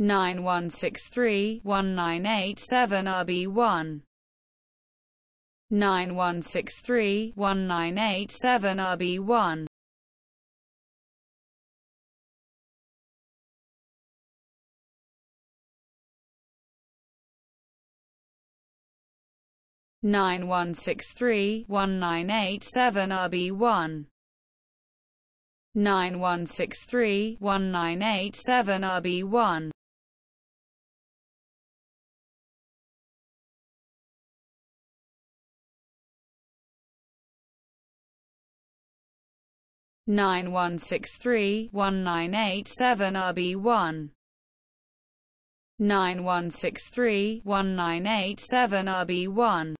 9163 1987 RB1 9163 1987 RB1 9163 1987 RB1 9163 1987 RB1 9163 1987 RB1 9163 1987 RB1